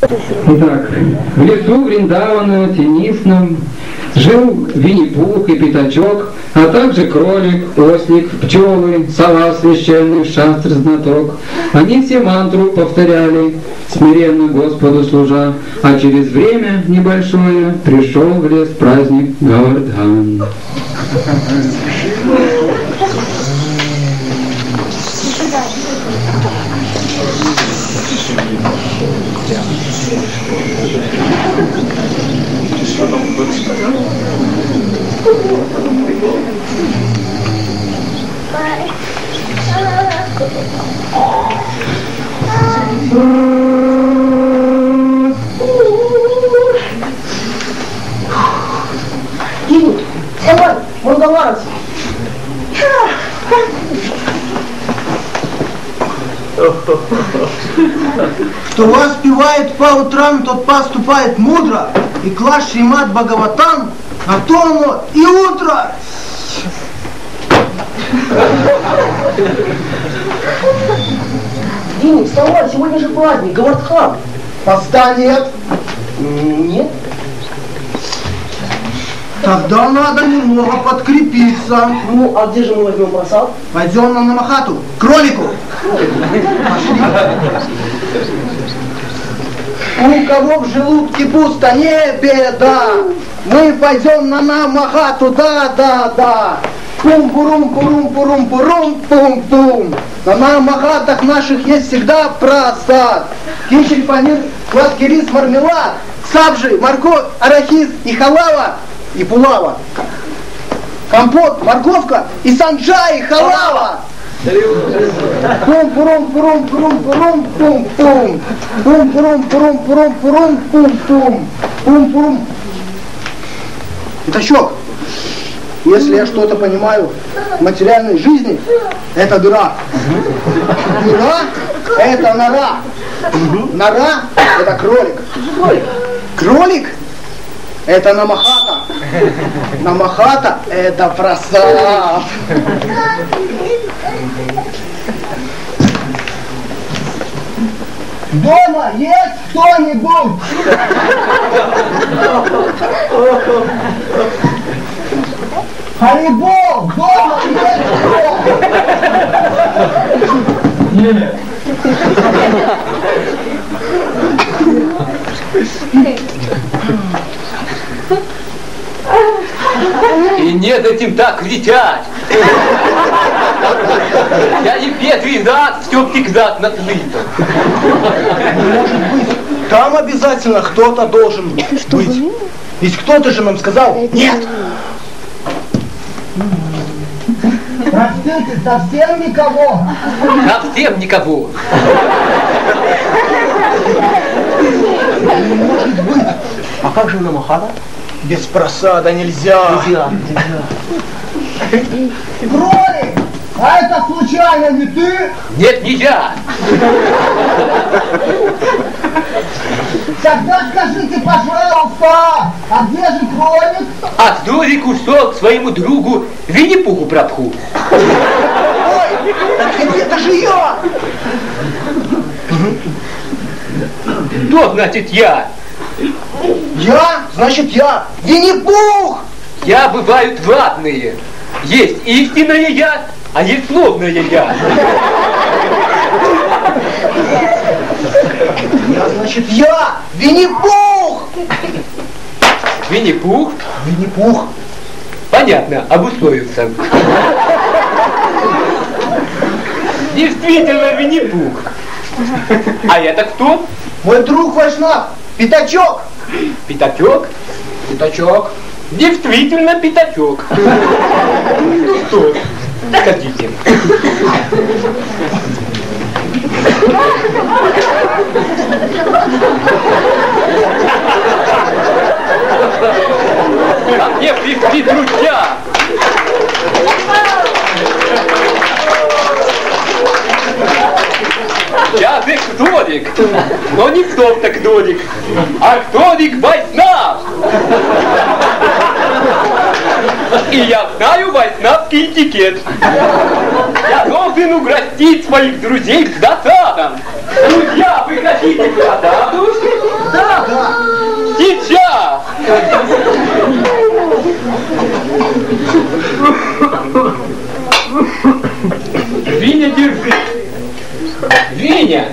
Итак, в лесу Вриндавана тенистном жил Винни-Пух и Пятачок, а также кролик, ослик, пчелы, сова священный, шастр, знаток. Они все мантру повторяли, смиренно Господу служа, а через время небольшое пришел в лес праздник Гавардхан. Димит, давай, он говорит. Кто воспевает по утрам, тот поступает мудро. И класс Шримат Бхагаватам, на то оно и утро. Димит, вставай, сегодня же праздник, Гавардхан. Поста нет. Нет? Тогда надо немного подкрепиться. Ну, а где же мы возьмем просад? Пойдем на Намахату, кролику. У кого в желудке пусто, не беда. Мы пойдем на Намахату, да, да, да. пум пурум пурум пурум пурум пум пум На Намахатах наших есть всегда просад. Кичель, панир, сладкий рис, мармелад, сабжи, морковь, арахис и халава и пулава. Компот, морковка и санджай, и халава. Пум пурум пурум пурум пум пум пум пурум пурум пурум пурум пум пум пум пурум Пятачок, если я что-то понимаю в материальной жизни, это дыра. Дыра – это нора. Нора – это кролик. Кролик – это намахата. Намахата – это просад. Дома есть кто-нибудь? Харибол, дома кто? Нет. И нет этим так кричать. Я и Петри зад, Степник зад на слитом. Может быть, там обязательно кто-то должен быть. Ведь кто-то же нам сказал, нет. Простите, совсем никого. Совсем никого. Может быть. А как же Намахата? Без просада нельзя. Нельзя. Кролик, а это случайно не ты? Нет, не я. Тогда скажите, пожалуйста, а где же кролик? Отдури кусок своему другу Винни-Пуху пропху. Ой, так это же я! Кто значит я? Я? Значит я. Винни-Пух! Я бывают ватные. Есть истинное я, а есть словное я. Я, значит, я! Винни-Пух! Винни-Пух? Винни-Пух. Понятно, обусловился. Действительно Винни-Пух. А это кто? Мой друг Вайшнав, Пятачок. Пятачок? Пятачок. Действительно пятачок. Ну что, заходите. Ко мне пришли друзья. Я же Кдорик, но не кто-то Кдорик, а Кдорик Вайснав. И я знаю вайснавский этикет. Колбину грозит своих друзей куда-то там. Друзья, выходите куда-то. Да, да. Сейчас. Виня, держи. Виня,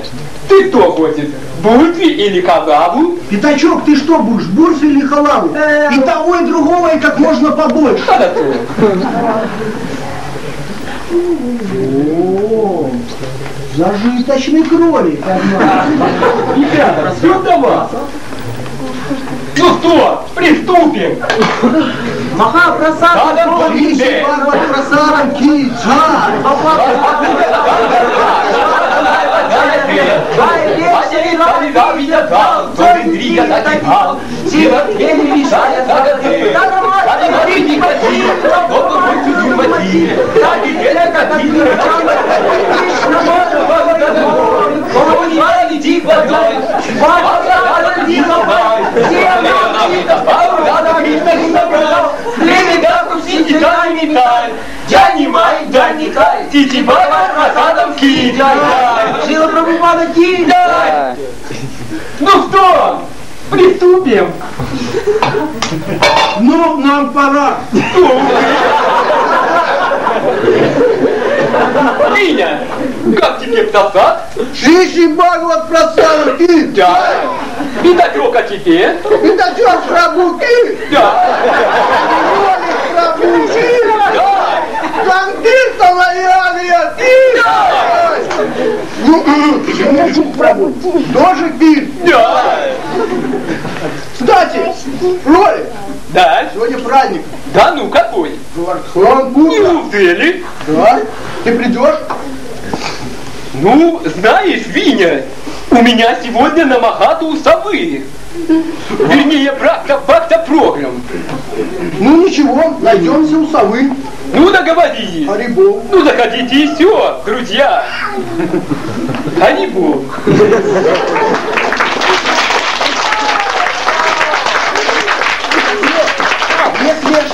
ты кто хочешь? Бурфи или халаву? Пятачок, ты что будешь, бурфи или халаву? Э. И того, и другого, и как можно побольше. Зажиточный кролик, Ребята, растет до вас. Ну что, приступим! Махапрасад, Виши Парватпрасадам Киджа! Махапрасад, Виши Парватпрасадам Киджа! Ты не ходи, долго будь думати, та неделя катит рычаг. Кришна Мадхава Гадагор, Бхагаван иди к водой, Бхагаван не забай, Земля Амита, Бхагаван Амита не забрал, Племя Гаку Синдикай Митай, Я не май, да не кай, И тебя просадом кидай. Жила Прабхупада кидай. Ну что, приступим. Ну, нам пора. Меня, как тебе просад? Шиши баглот просад ты. Да. И до а тебе? Пятачок шрабу ты. Да. Ролик. Да. Конкретно ты. Да. Ну, ну, ну пятачок шрабу. Тоже ты. Да. Кстати, кролик, Да. сегодня праздник. Да ну какой? Гвардхан Будда. Неужели? Да? Ты придешь? Ну, знаешь, Виня, у меня сегодня на Махату совы. Вернее, брак-то факта программ. Ну ничего, найдемся у совы. Ну, договорились. Харибол. Ну, заходите и все, друзья. Харибол.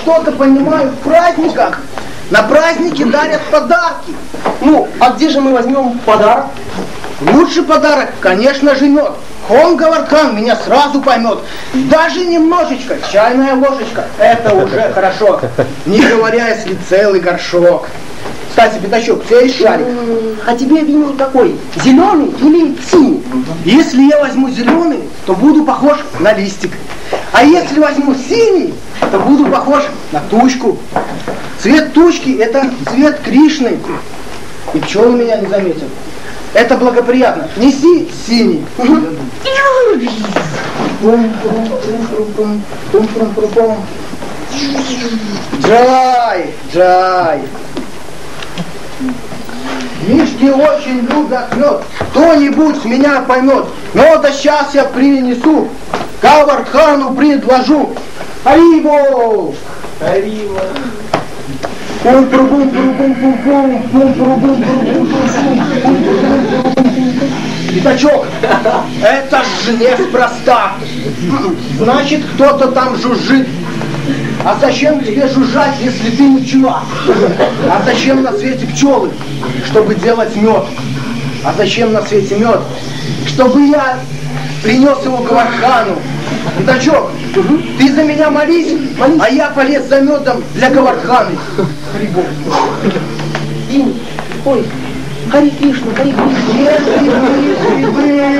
Что-то понимаю в праздниках, на праздники дарят подарки. Ну, а где же мы возьмем подарок? Лучший подарок, конечно же, мед. Хон Гавардхан меня сразу поймет. Даже немножечко, чайная ложечка, это уже хорошо. Не говоря, если целый горшок. Кстати, Пятачок, у тебя есть шарик? А тебе винил какой? Зеленый или синий? Если я возьму зеленый, то буду похож на листик. А если возьму синий, то буду похож на тучку. Цвет тучки – это цвет Кришны. И пчелы меня не заметят. Это благоприятно. Неси синий. Джай, джай. Мишки очень любят мед. Кто-нибудь меня поймет. Меда сейчас я принесу. Кавархану предложу. Ариво! Ариво! Пятачок, это ж неспроста. Значит, кто-то там жужжит. А зачем тебе жужжать, если ты не пчела? А зачем на свете пчелы? Чтобы делать мед. А зачем на свете мед? Чтобы я принес его к Вархану. Пятачок, ты за меня молись, а я полез за медом для Гаварханы. Ой, Хари Кришна, Хари Кришна. Если бы были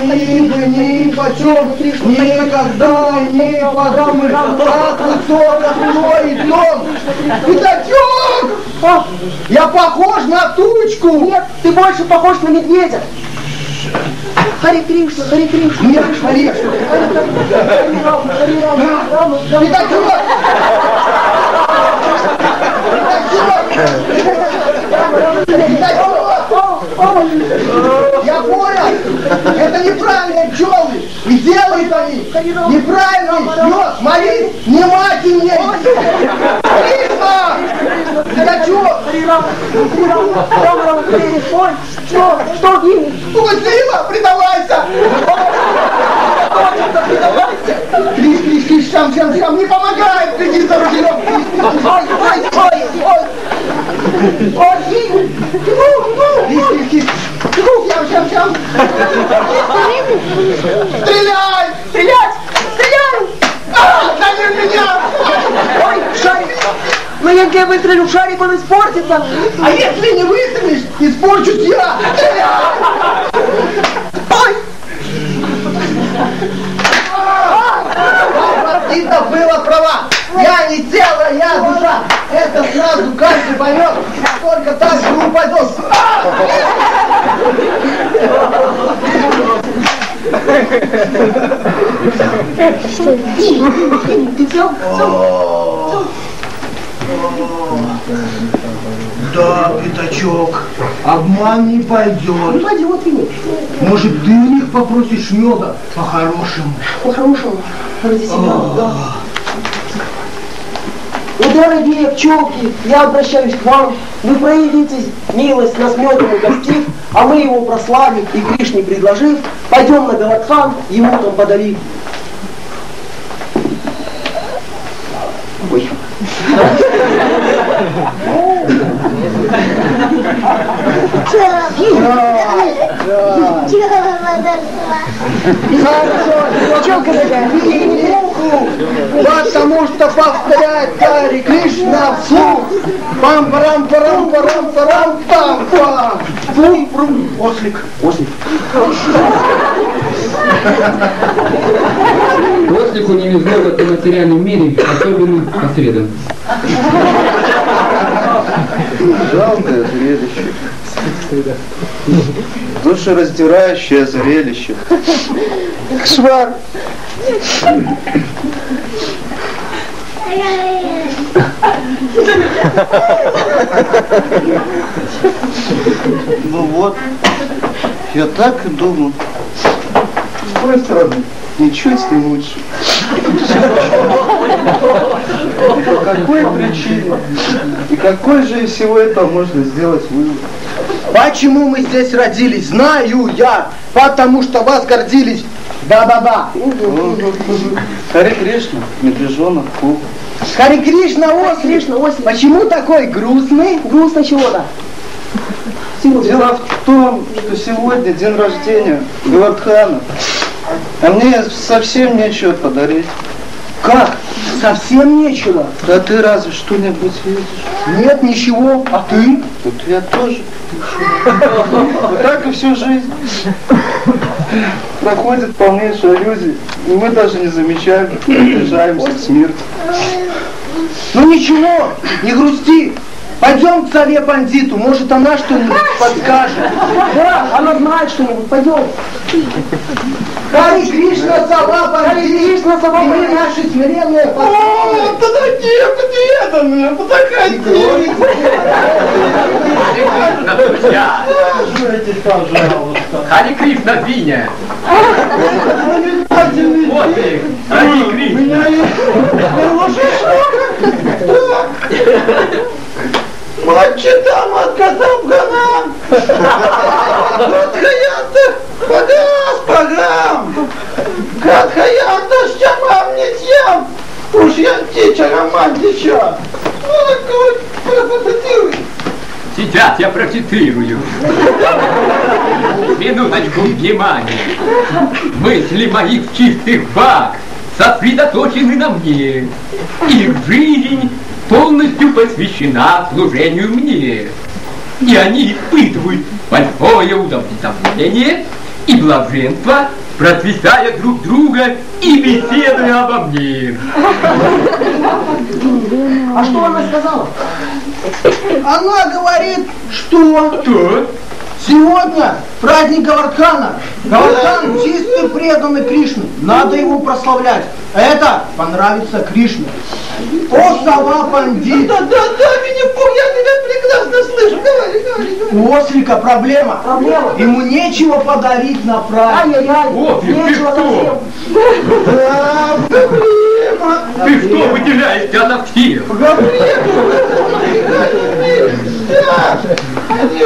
они бы ни почем никогда не подумали, как высоко строит дом. Пятачок! А, Я похож на тучку! нет, ты больше похож на медведя. Хари Кришна, Хари Кришна, Хари Кришна, Хари Кришна, Хари. Рама, Хари. Рама, Хари Рама, Я понял, это неправильно, пчелы, и делают они, неправильно, но смотри, внимательнее, Кришна! Для чего? Рирам, рирам, рам, рам, Ой, что? Что, Дима? Увозила, предавайся! Хочется, предавайся! Криш, криш, криш, шам, шам, шам, не помогает, приди за ружьем! Ой, ой, ой, ой! Ой, Дима! Ну, ну, ну! Тьфу, шам, шам, шам! Стреляй! Стрелять! Стреляй! А, замер меня! Ой, шарик! Но если я выстрелю в шарик, он испортится. А если не выстрелишь, испорчусь я. Ой! Маргарита была права. Я не тело, я душа. Это сразу каждый поймет, только так же упадет. Что? Ты все? Да, пятачок, обман не Ну, пойдет. пойдет виник. Может, ты у них попросишь меда по-хорошему? По-хорошему, ради себя, да. Ну, дорогие пчелки, я обращаюсь к вам. Вы проявите милость нас медом угостив, а мы его прославим и Кришне предложив, пойдем на Галатхан, ему там подарим. Ой. Хорошо, пчелка такая. Потому что повторять Гарри Кришна вслух. пам парам парам парам парам пам пам Пум прум Ослик. Ослик. Ослику не везло в этом материальном мире, особенно по. Жалкое зрелище. Душераздирающее зрелище. Швар. Ну вот, я так и думал. С другой стороны, ничуть не лучше. По какой причине? И какой же из всего этого можно сделать вывод? Почему мы здесь родились? Знаю я. Потому что вас гордились. Да-да-да. Харе Кришна, медвежонок, куб. Хари Кришна, Ослик. Кришна, Ослик. Почему такой грустный? Грустно чего-то. Дело в том, что сегодня день рождения Гавардхана, а мне совсем нечего подарить. Как? Совсем нечего. Да ты разве что-нибудь видишь? Нет ничего. А ты? Вот я тоже. Вот так и всю жизнь. Проходит полнейшая иллюзия, и мы даже не замечаем, приближаемся к смерти. Ну ничего, не грусти. Пойдем к сове бандиту, может она что-нибудь подскажет. Да, она знает что-нибудь. Пойдем. Хари Кришна, сова бандит. Кришна, сова И мы бандит. наши смиренные послушники. подойди, преданные, подойди. друзья! Хари Кришна Виня! Вот их! Хари Кришна! Мачетам откатам ганам! Катхаята пагас пагам! Катхаята щамам нитьям! Уж я птича романтича! Сейчас я процитирую. Минуточку внимания. Мысли моих чистых баг сосредоточены на мне. Их жизнь полностью посвящена служению мне. И они испытывают большое удовлетворение и блаженство, просвещая друг друга и беседуя обо мне. А что она сказала? Она говорит, что Что? Сегодня праздник Гавардхана. Гавардхан чистый преданный Кришны. Надо его прославлять. Это понравится Кришне. О, сова бандит. Да, да, да, Винни-Пух, я тебя прекрасно слышу. Говори, говори, говори. У Ослика проблема. Проблема. Ему нечего подарить на праздник. Ай-яй-яй. Вот ты, ты совсем. Да, проблема. Ты что выделяешься ото всех? Да, они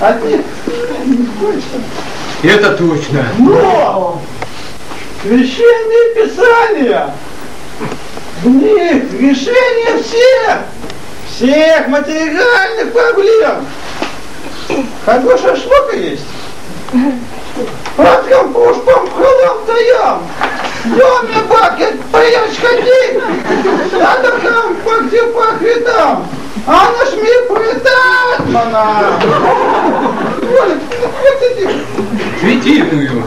у всех. Одни. Это точно. Но священные писания в них решение всех, всех материальных проблем. Какой шашлыка есть? Праткам пушпам халам таям. Доме бакет поешь ходи. Надо пахти пахвитам. А наш мир пролетает, мана. Цитирую.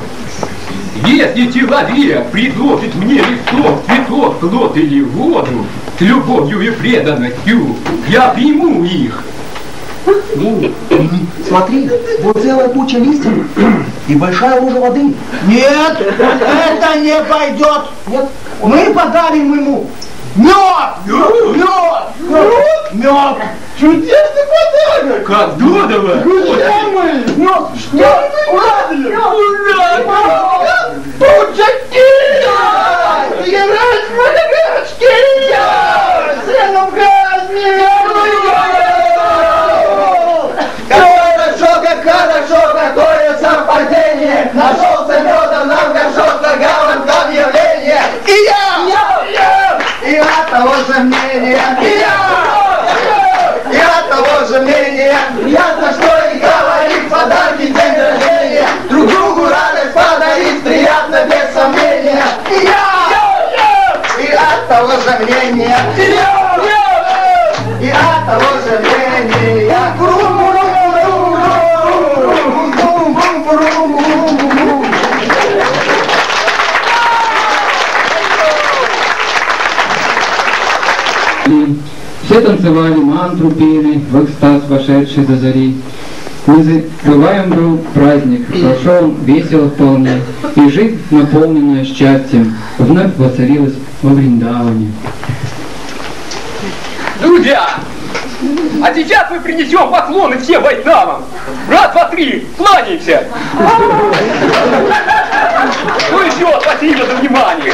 Если человек предложит мне листок, цветок, плод или воду с любовью и преданностью, я приму их. Винни, смотри, вот целая куча листьев и большая лужа воды. Нет, это не пойдет. Нет? Мы подарим ему мед! Мед! Мед! Чудесный подарок! Как здорово! Друзья мои! Мед! Мед! Ура! Ура! Танцевали, мантру пели, в экстаз вошедший до зари. Незабываем был праздник, прошел весело вполне, и жизнь, наполненная счастьем, вновь воцарилась во Вриндаване. Друзья, а сейчас мы принесем поклоны всем вайшнавам. Раз, два, три, кланяемся. Ну еще, спасибо за внимание.